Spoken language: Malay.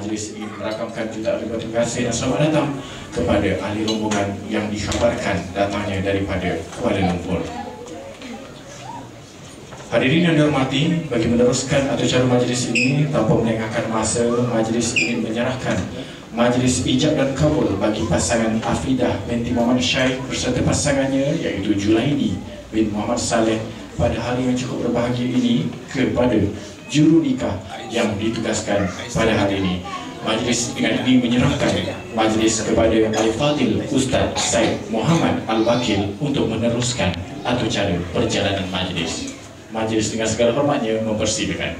majlis ingin merakamkan jutaan terima kasih dan selamat datang kepada ahli rombongan yang dikhabarkan datangnya daripada Kuala Lumpur. Hadirin yang dihormati, bagi meneruskan atau cara majlis ini tanpa melengahkan masa, majlis ingin menyerahkan majlis ijab dan kabul bagi pasangan Afidah binti Muhammad Syed berserta pasangannya iaitu Julaini bin Muhammad Saleh pada hari yang cukup berbahagia ini kepada juru nikah yang ditugaskan pada hari ini. Majlis dengan ini menyerahkan majlis kepada Al-Fadil Ustaz Said Muhammad Al-Bakil untuk meneruskan atau cara perjalanan majlis. Majlis dengan segala hormatnya mempersilakan.